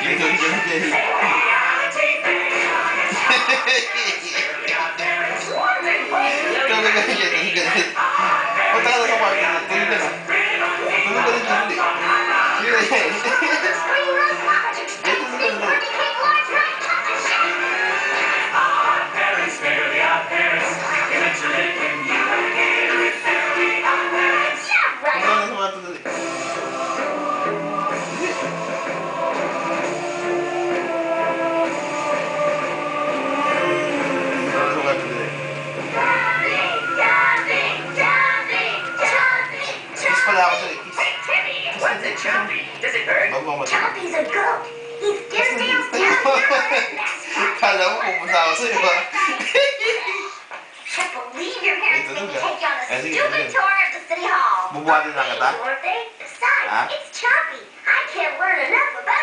Exactly. for that one. Timmy, what's a chompy? Does it hurt? Chompy's a goat. He's Disney's Caramba, como estava assim, mano. Can't believe your parents made me take on a stupid tour of the city hall. Vamos lá, Naga, tá? It's chompy. I can't learn enough about